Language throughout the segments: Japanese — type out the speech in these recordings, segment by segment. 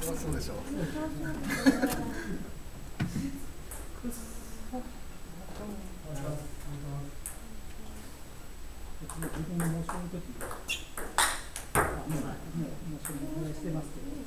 そうでしょ自申し込みの時、まあ、申し込みお願いしてますけど。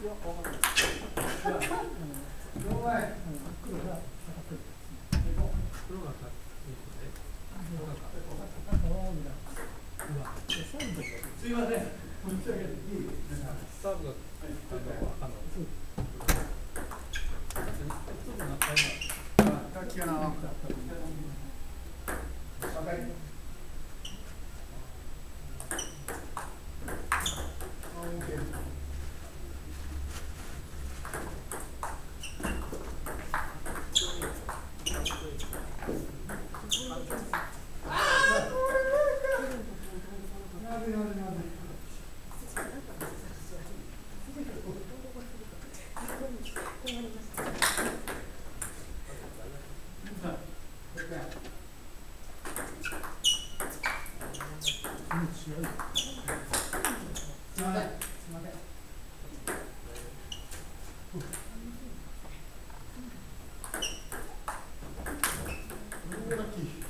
すいません。aqui.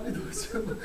雨どうしよう。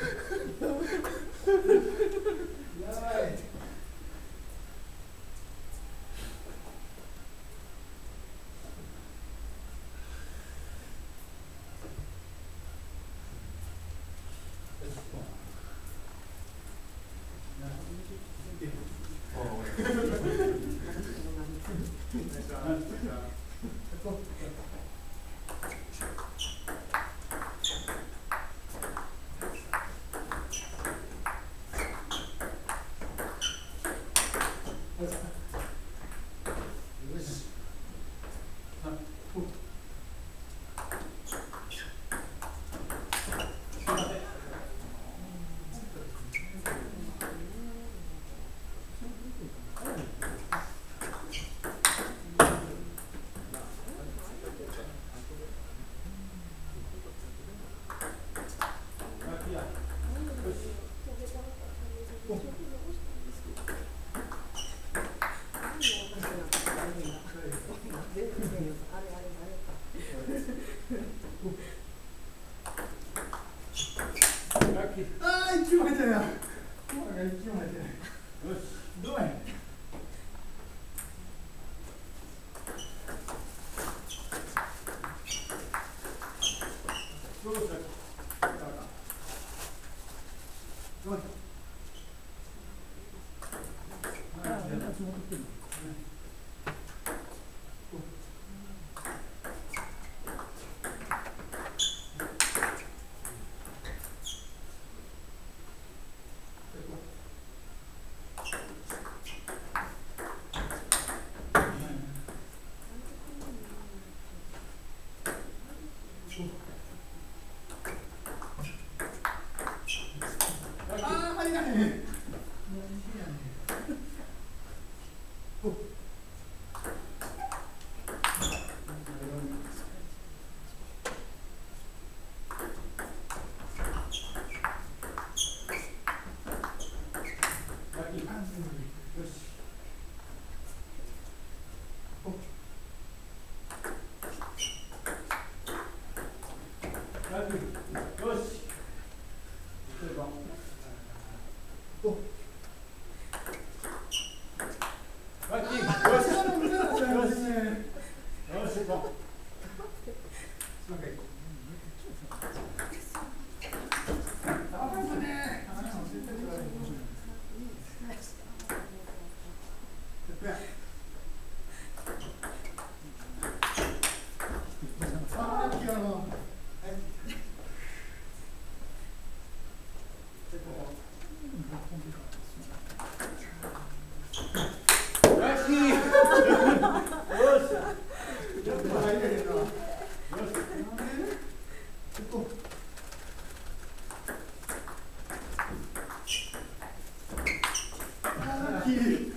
길.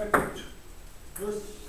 Perfeito. Doce.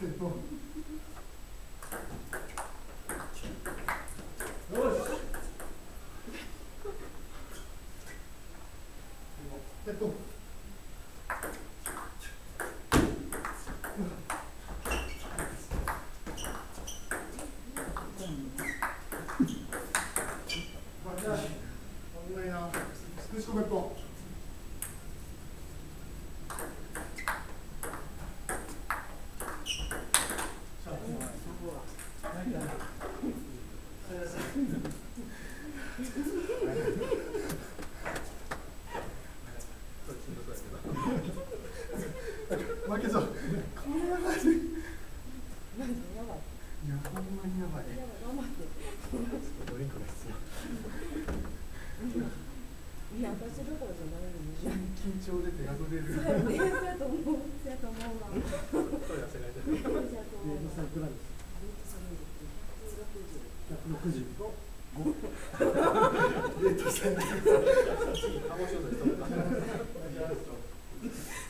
C'est bon. Yeah. 60と5。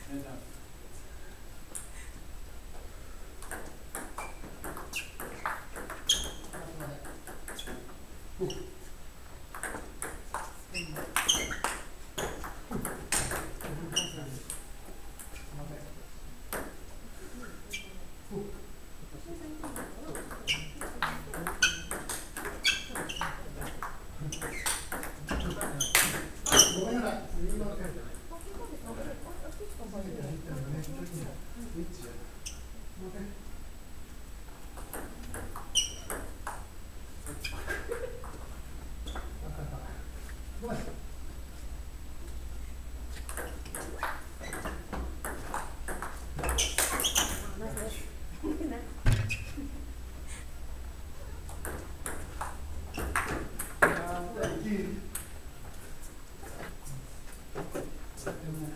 Thank you.